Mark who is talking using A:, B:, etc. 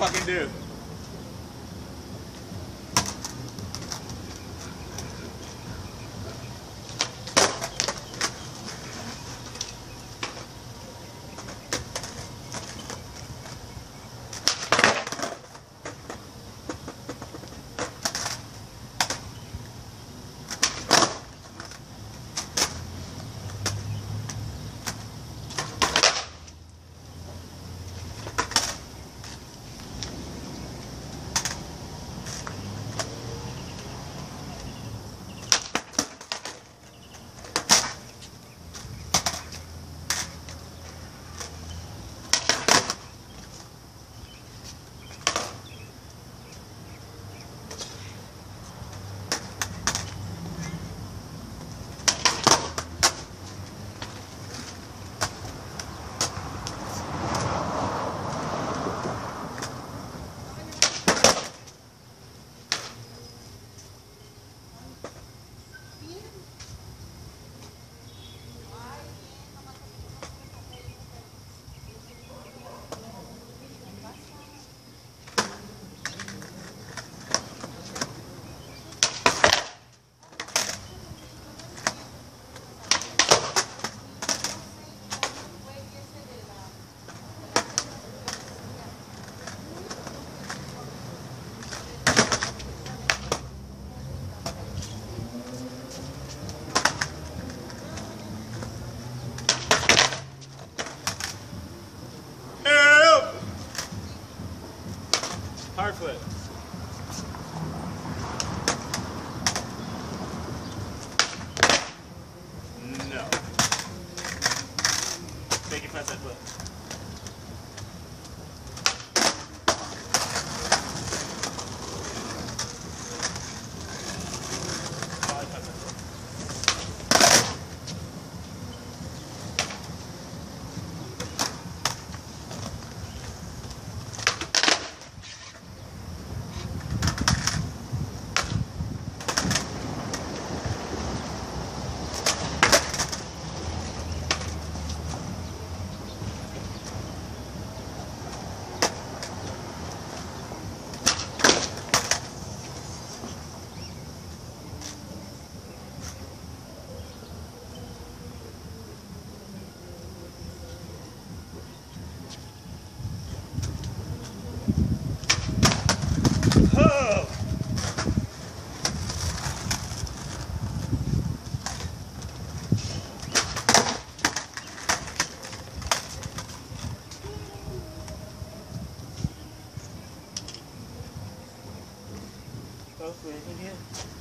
A: fucking do. Hard Oh. Hopefully, I.